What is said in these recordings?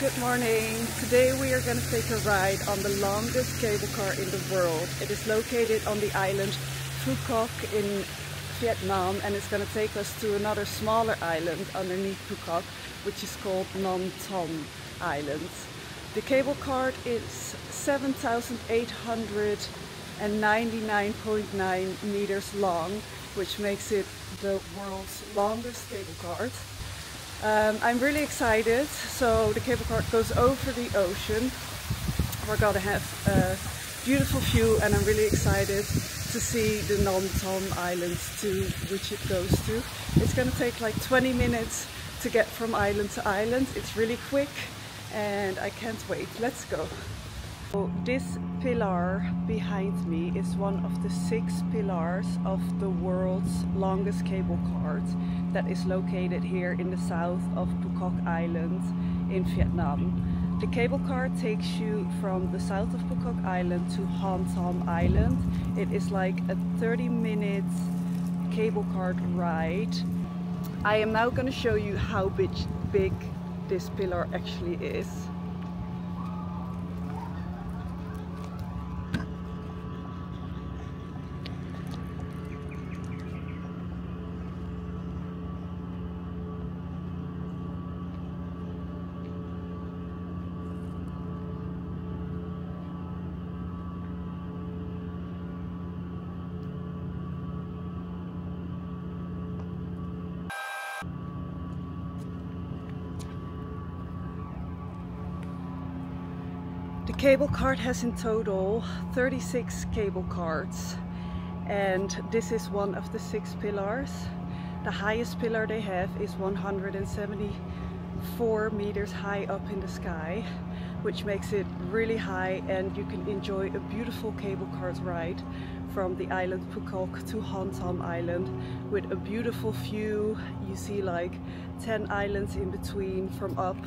Good morning. Today we are going to take a ride on the longest cable car in the world. It is located on the island Phu in Vietnam and it's going to take us to another smaller island underneath Phu which is called Nam Tom Island. The cable car is 7,899.9 meters long which makes it the world's longest cable car. Um, I'm really excited. So the cable car goes over the ocean. We're gonna have a beautiful view and I'm really excited to see the Nam Tom Islands to which it goes to. It's gonna take like 20 minutes to get from island to island. It's really quick and I can't wait. Let's go. So this pillar behind me is one of the six pillars of the world's longest cable car that is located here in the south of Phu Island in Vietnam. The cable car takes you from the south of Phu Island to Hon Thom Island. It is like a 30 minute cable car ride. I am now going to show you how big this pillar actually is. Cable cart has in total 36 cable carts and this is one of the six pillars. The highest pillar they have is 174 meters high up in the sky which makes it really high and you can enjoy a beautiful cable cart ride from the island Quoc to Hon Thom Island with a beautiful view. You see like 10 islands in between from up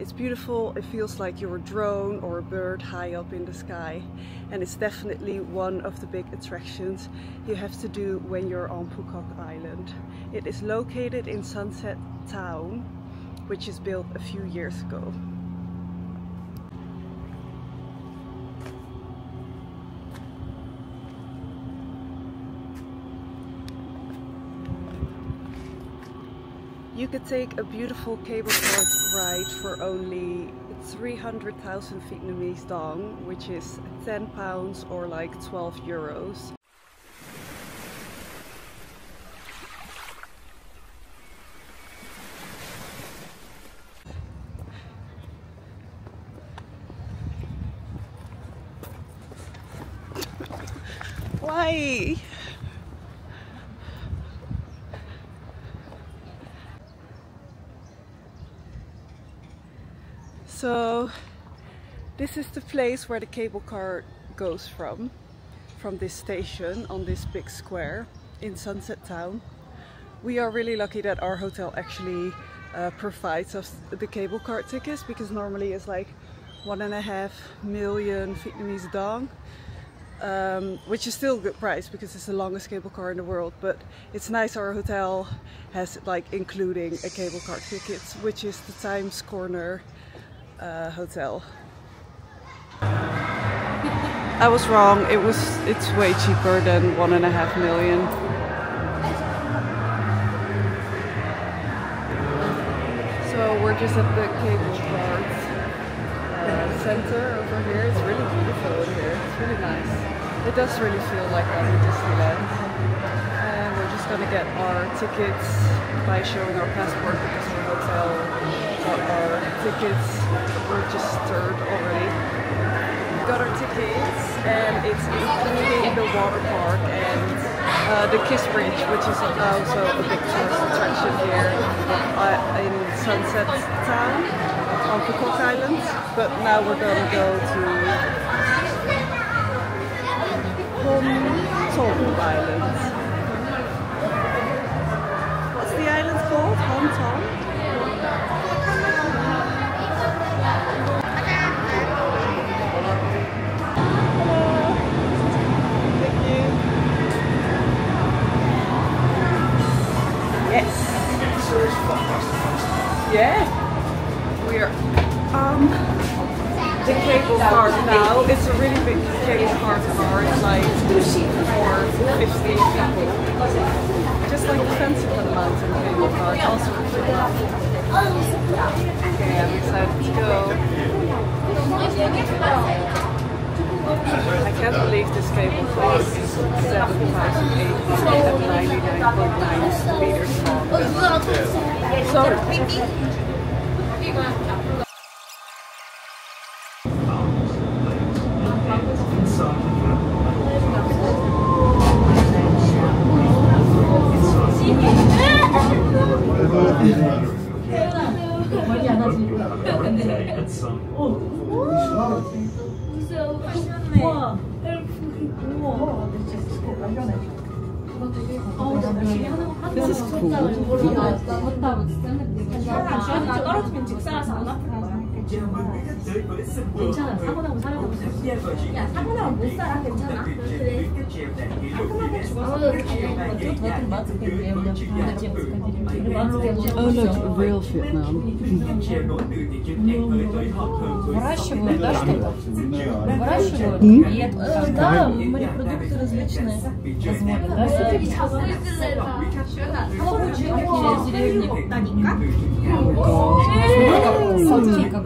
it's beautiful, it feels like you're a drone or a bird high up in the sky and it's definitely one of the big attractions you have to do when you're on Phu Island. It is located in Sunset Town, which is built a few years ago. You could take a beautiful cable car ride for only 300,000 Vietnamese dong, which is 10 pounds or like 12 euros. Why? So this is the place where the cable car goes from, from this station on this big square in Sunset Town. We are really lucky that our hotel actually uh, provides us the cable car tickets because normally it's like one and a half million Vietnamese dong um, which is still a good price because it's the longest cable car in the world but it's nice our hotel has like including a cable car ticket which is the Times Corner uh, hotel. I was wrong. It was. It's way cheaper than one and a half million. So we're just at the cable car uh, center over here. It's really beautiful in here. It's really nice. It does really feel like I'm in Disneyland. And we're just gonna get our tickets by showing our passport because our hotel our tickets registered already. Got our tickets and it's including the water park and uh, the Kiss Bridge, which is also a big tourist attraction here uh, in Sunset Town on Quoc Island. But now we're going to go to Hon Thom Island. What's the island called? Hon 태연아 멀리 안 하지 근데 어 글쎄요 발견해 우와 우와 This is cool. 나 떨어지면 직사라서 안 아플 거야. 괜찮아. 사고 나고 살아가고 있어. 야, 사고 나면 못 살아. 괜찮아. 그래. Oh look, real Vietnam. Выращивают, да, что-то? Выращивают. И это, э, да, морепродукты различные разводят, да? Или деревни. Как садки как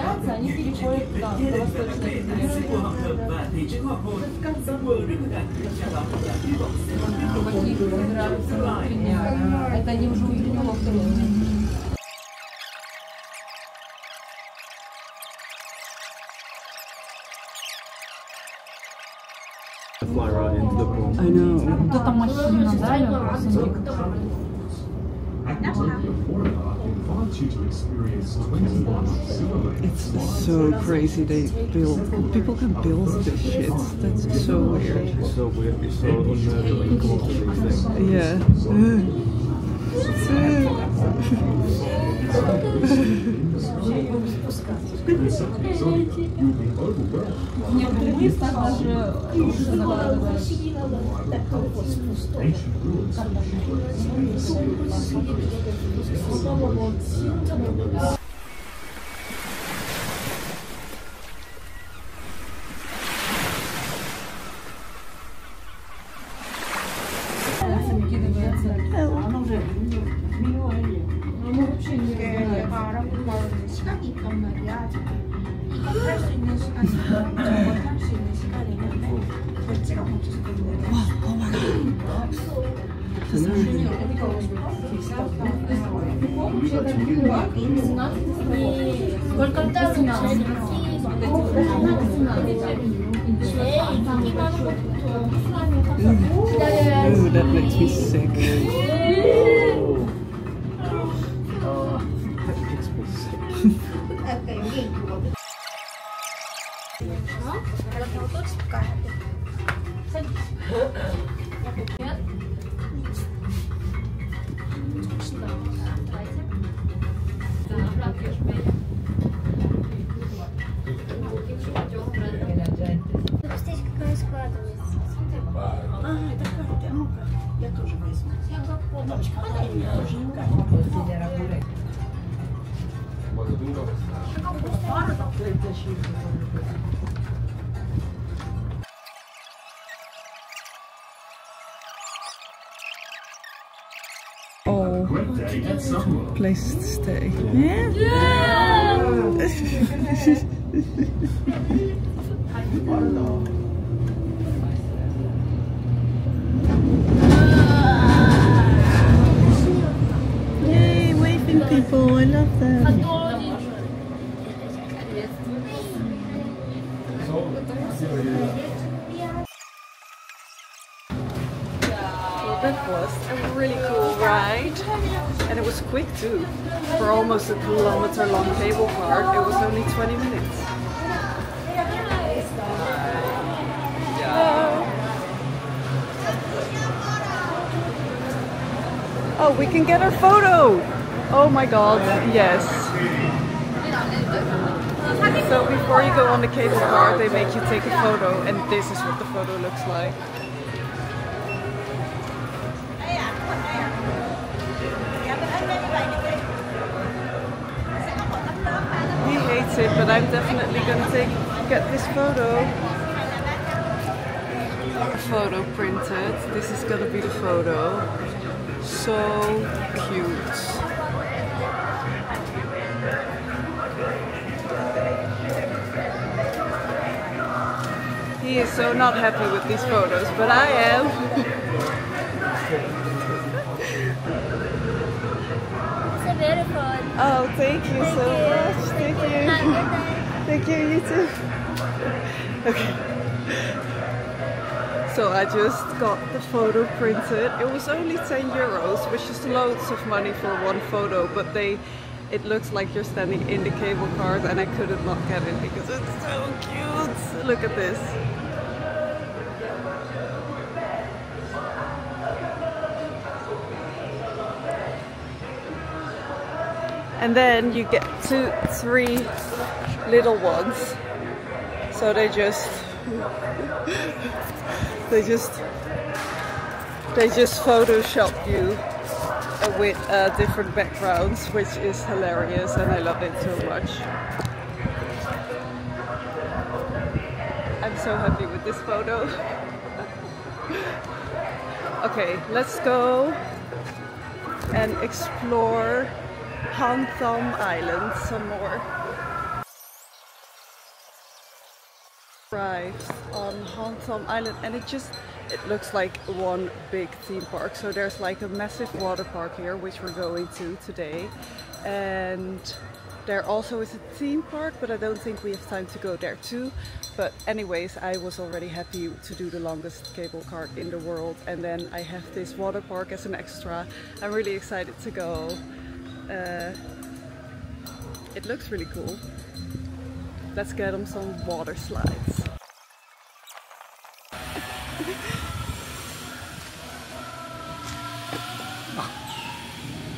изменяться, они переходят да, на восточные Это они уже утреннего второго. I know. Вот да, я просто не It's so crazy they build. People can build this shit. That's so weird. It's so weird. It's so unnerving to watch these things. Yeah. Некоторые даже уже Ooh, that makes me sick. oh. Oh, складывается. А, это карта. Ну-ка, я тоже возьму. Ночка, подай мне тоже. Oh, great day at Sunworld. place to stay. Yeah. Yay, I love them. That was a really cool ride and it was quick too. For almost a kilometer long cable car it was only 20 minutes. Oh, we can get our photo! Oh my god, yes. So before you go on the cable car, they make you take a photo, and this is what the photo looks like. He hates it, but I'm definitely gonna take get this photo. Photo printed. This is gonna be the photo. So cute. He is so not happy with these photos, but I am. So beautiful. Oh, thank you so much. Thank you. Thank you, you too. Okay. So I just got the photo printed. It was only 10 euros, which is loads of money for one photo, but they it looks like you're standing in the cable cars and I couldn't not get it because it's so cute. Look at this. And then you get two, three little ones. So they just, they just, they just Photoshop you with uh, different backgrounds, which is hilarious, and I love it so much. I'm so happy with this photo. okay, let's go and explore Hon Thom Island some more. Arrived on Hon Thom Island and it just it looks like one big theme park. So there's like a massive water park here which we're going to today and there also is a theme park but I don't think we have time to go there too. But anyways I was already happy to do the longest cable car in the world and then I have this water park as an extra. I'm really excited to go. Uh, it looks really cool. Let's get on some water slides.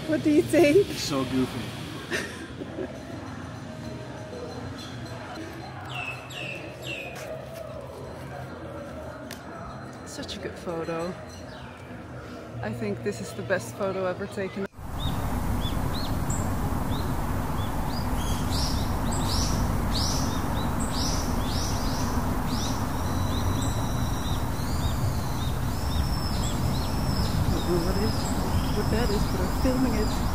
what do you think? So goofy. Such a good photo. I think this is the best photo ever taken. don't know what, is, what that is, but I'm filming it.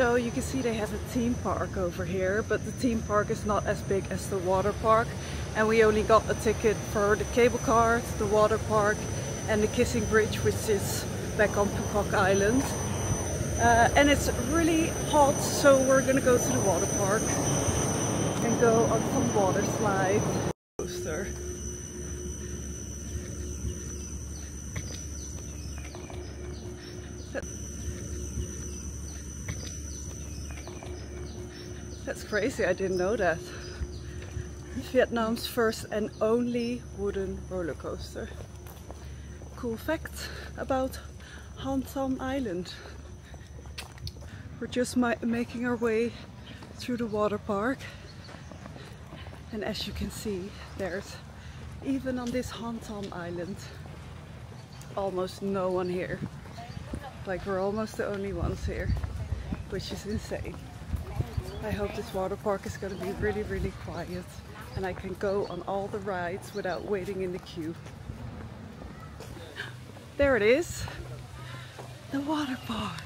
So you can see they have a theme park over here, but the theme park is not as big as the water park. And we only got a ticket for the cable car, the water park and the Kissing Bridge, which is back on Phu Quoc Island. Uh, and it's really hot, so we're gonna go to the water park and go on some water slide. Coaster. That's crazy, I didn't know that. Vietnam's first and only wooden roller coaster. Cool fact about Hon Thom Island. We're just making our way through the water park and as you can see there's even on this Hon Thom Island almost no one here. Like we're almost the only ones here which is insane. I hope this water park is going to be really, really quiet and I can go on all the rides without waiting in the queue. There it is, the water park.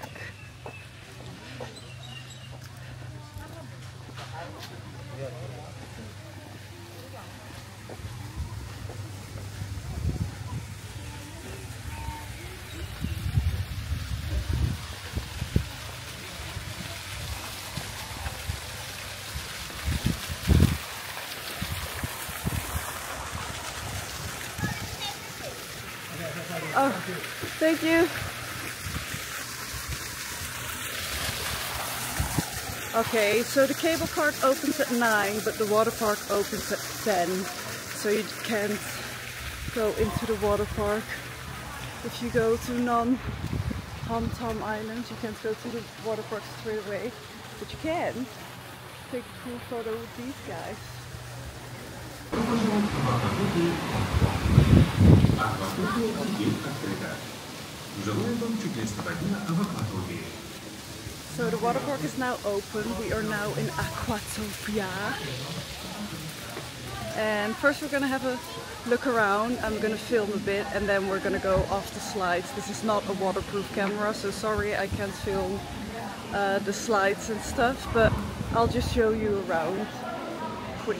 Oh, thank you. Okay, so the cable cart opens at 9, but the water park opens at 10. So you can't go into the water park. If you go to non Hom Tom Island, you can't go to the water park straight away. But you can take a cool photo with these guys. So the water park is now open. We are now in Aquatopia. And first we're gonna have a look around. I'm gonna film a bit and then we're gonna go off the slides. This is not a waterproof camera, so sorry I can't film uh, the slides and stuff, but I'll just show you around quick.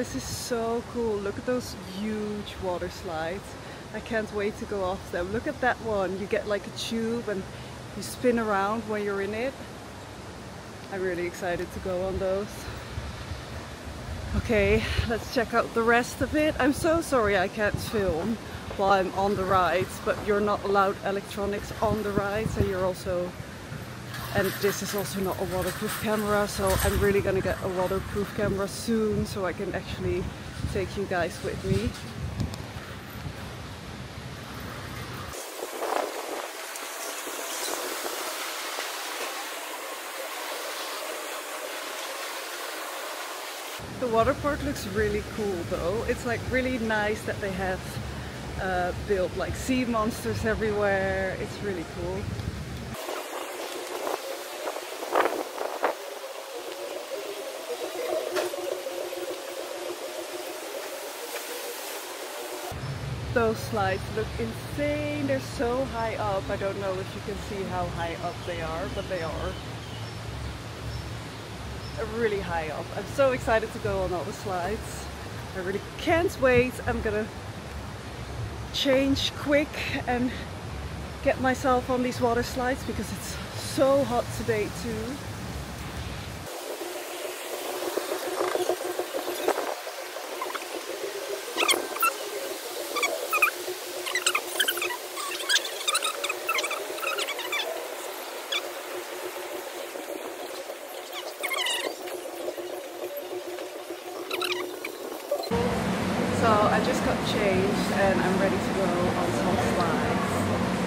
This is so cool. Look at those huge water slides. I can't wait to go off them. Look at that one. You get like a tube and you spin around when you're in it. I'm really excited to go on those. Okay, let's check out the rest of it. I'm so sorry I can't film while I'm on the rides, but you're not allowed electronics on the rides and you're also and this is also not a waterproof camera so I'm really gonna get a waterproof camera soon so I can actually take you guys with me The water park looks really cool though. It's like really nice that they have uh, built like sea monsters everywhere. It's really cool. Those slides look insane. They're so high up. I don't know if you can see how high up they are, but they are really high up. I'm so excited to go on all the slides. I really can't wait. I'm gonna change quick and get myself on these water slides because it's so hot today too. So I just got changed and I'm ready to go on some slides.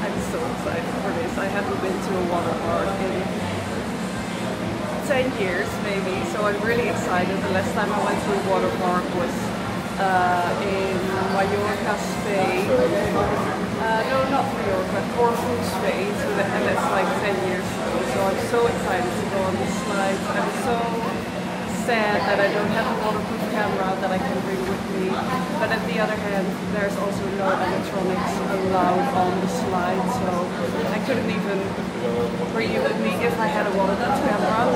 I'm so excited for this. I haven't been to a water park in 10 years maybe, so I'm really excited. The last time I went to a water park was uh, in Mallorca, Spain. Uh, no, not Mallorca, Corfu, Spain, so that, and that's like 10 years ago. So I'm so excited to go on the slides. I'm so sad that I don't have a waterproof camera that I can bring with me. But on the other hand, there's also no electronics allowed on the slide, so I couldn't even bring you with me if I had a waterproof camera.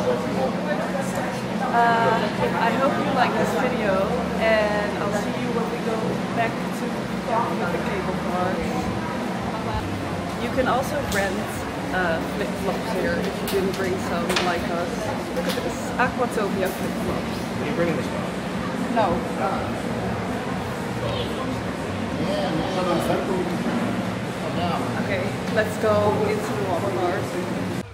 Uh, I hope you like this video, and I'll see you when we go back to the cable car. You can also rent uh, flip-flops here if you didn't bring some like us. Look at this, Aquatopia flip-flops. Are you bringing this one? No. Uh, okay, let's go into the water park.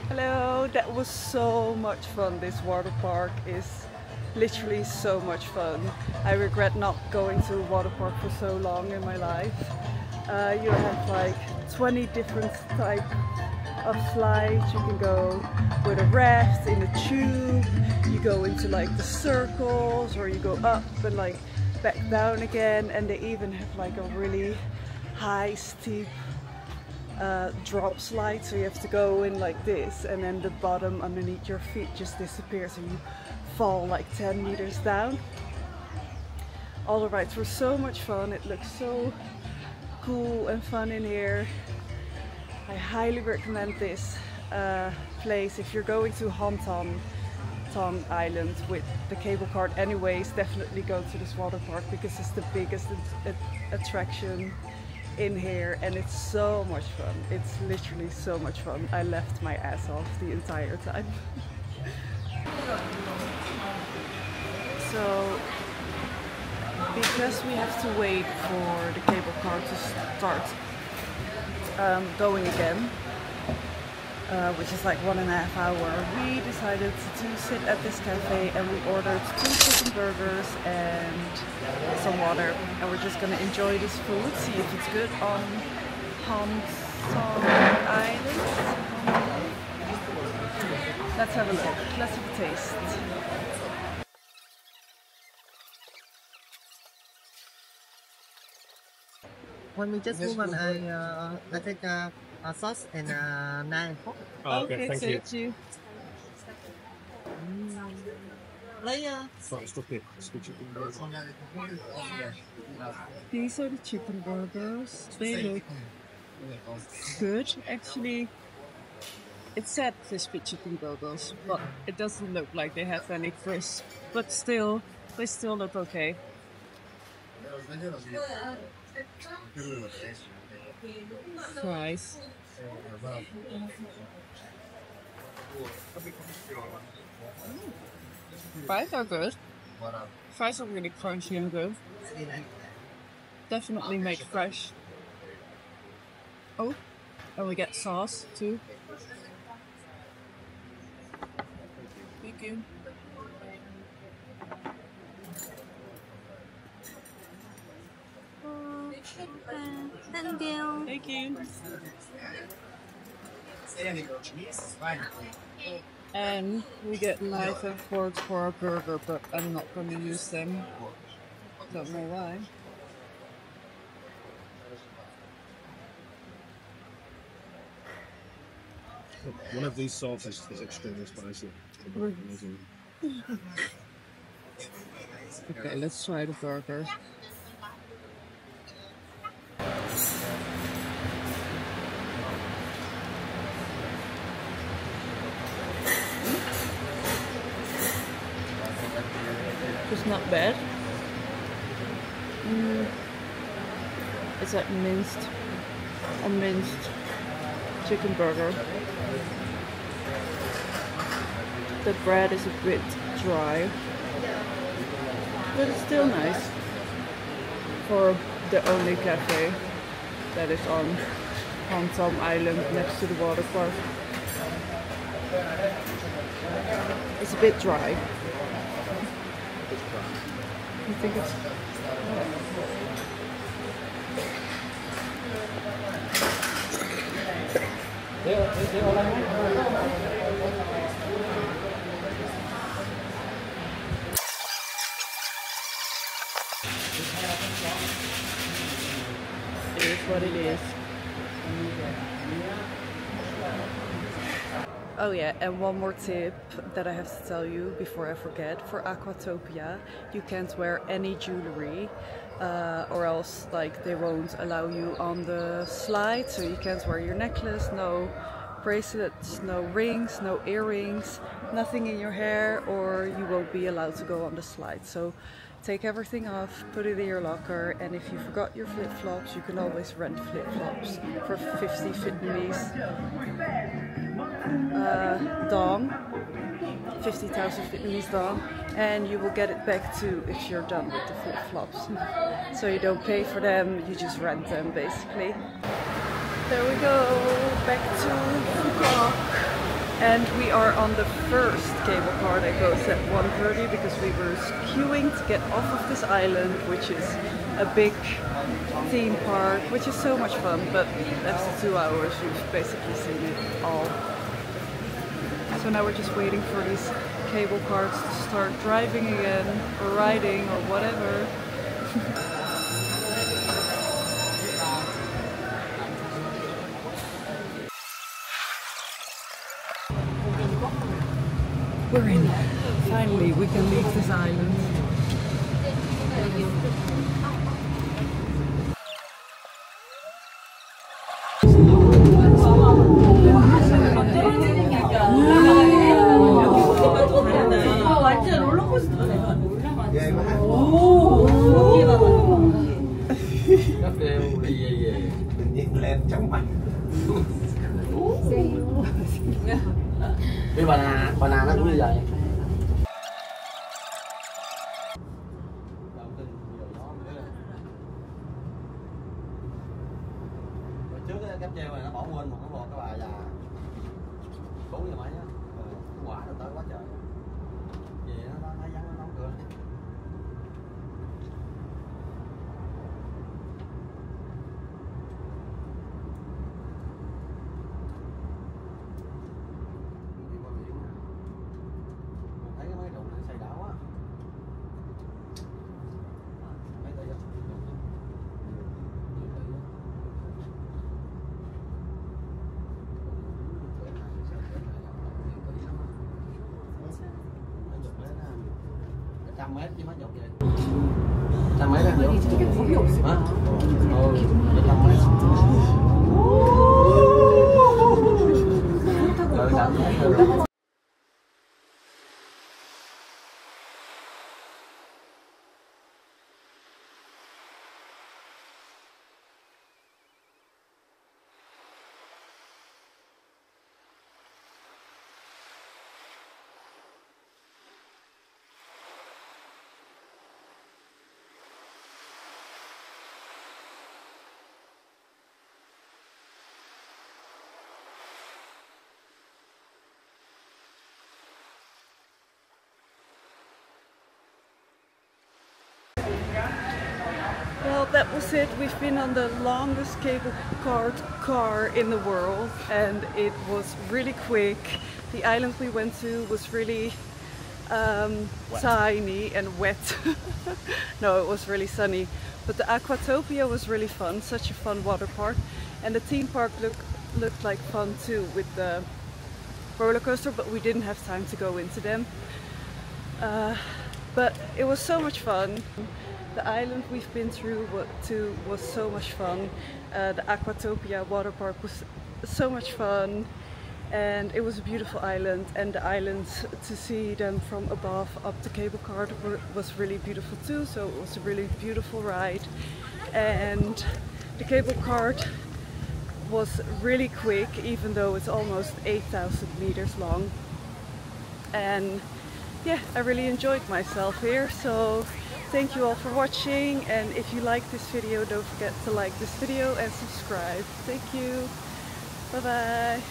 Hello, that was so much fun. This water park is literally so much fun. I regret not going to a water park for so long in my life. Uh, you have like 20 different type of slides. You can go with a raft in a tube. You go into like the circles or you go up and like back down again. And they even have like a really high steep uh, drop slide. So you have to go in like this and then the bottom underneath your feet just disappears and you fall like 10 meters down. All the rides were so much fun. It looks so cool and fun in here. I highly recommend this uh, place. If you're going to Hantan Tong Island with the cable car anyways definitely go to this water park because it's the biggest attraction in here and it's so much fun. It's literally so much fun. I left my ass off the entire time. So because we have to wait for the cable car to start um, going again, uh, which is like one and a half hour, we decided to sit at this cafe and we ordered two chicken burgers and some water. And we're just gonna enjoy this food, see if it's good on Hong Island. Let's have a look. Let's have a taste. When we just move on, I uh, I take uh, a sauce and uh, knife. Oh, okay, thank you. you. Later. These are the chicken burgers. They look good. Actually, it said crispy chicken burgers, but it doesn't look like they have any crisp. But still, they still look okay. Fries. Fries are good. Fries are really crunchy and good. Definitely make fresh. Oh, and we get sauce too. Thank you. Thank you. Thank you. And we get knife and forks for our burger, but I'm not going to use them. Don't know why. One of these sauces is extremely spicy. Okay, let's try the burger. Not bad. Mm. It's like minced, a minced chicken burger. The bread is a bit dry, but it's still nice for the only cafe that is on on some island next to the water park. It's a bit dry. Think it's It is what it is. Oh yeah, and one more tip that I have to tell you before I forget. For Aquatopia, you can't wear any jewelry uh, or else like they won't allow you on the slide. So you can't wear your necklace, no bracelets, no rings, no earrings, nothing in your hair or you won't be allowed to go on the slide. So take everything off, put it in your locker and if you forgot your flip-flops you can always rent flip-flops for 50 Vietnamese uh, dong, 50,000 Vietnamese dong and you will get it back too if you're done with the flip-flops. So you don't pay for them, you just rent them basically. There we go, back to Phu Quoc And we are on the first cable car that goes at 1.30 because we were queuing to get off of this island, which is a big theme park, which is so much fun, but after two hours we've basically seen it all. So now we're just waiting for these cable cars to start driving again, or riding, or whatever. We're in. Finally, we can leave this island. Các đều đi về về Tự nhiên lên chóng mặt Cái bà nà, bà nà nó cũng như vậy 100m chứ mấy chục vậy 100m là nhiều 되게 겁이 없을 거야. 어, 100m. 그렇다고 that was it. We've been on the longest cable cart car in the world and it was really quick. The island we went to was really um, tiny and wet. no, it was really sunny. But the Aquatopia was really fun, such a fun water park. And the theme park look, looked like fun too with the roller coaster, but we didn't have time to go into them. Uh, but it was so much fun. The island we've been through to was so much fun. Uh, the Aquatopia water park was so much fun. And it was a beautiful island. And the islands to see them from above up the cable car was really beautiful too. So it was a really beautiful ride. And the cable cart was really quick even though it's almost 8,000 meters long. And yeah I really enjoyed myself here so thank you all for watching and if you like this video don't forget to like this video and subscribe. Thank you. Bye bye